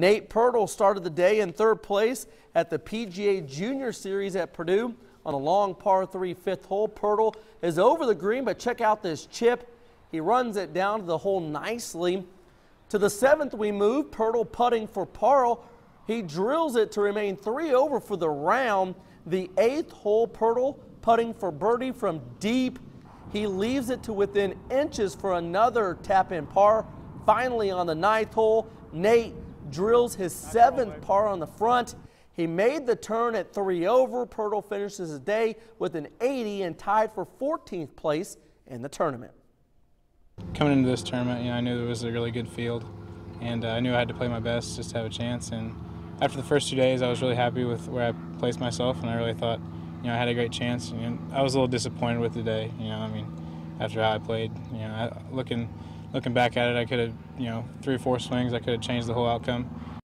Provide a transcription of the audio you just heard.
Nate Pirtle started the day in third place at the PGA Junior Series at Purdue on a long par three fifth hole. Pirtle is over the green, but check out this chip. He runs it down to the hole nicely. To the seventh, we move. Pirtle putting for par. He drills it to remain three over for the round. The eighth hole, Pirtle putting for birdie from deep. He leaves it to within inches for another tap in par. Finally, on the ninth hole, Nate drills his seventh par on the front. He made the turn at three over. Pirtle finishes his day with an 80 and tied for 14th place in the tournament. Coming into this tournament, you know, I knew it was a really good field, and uh, I knew I had to play my best just to have a chance. And after the first two days, I was really happy with where I placed myself, and I really thought, you know, I had a great chance. And I was a little disappointed with the day. You know, I mean, after how I played, you know, I, looking looking back at it, I could have, you know, three or four swings, I could have changed the whole outcome.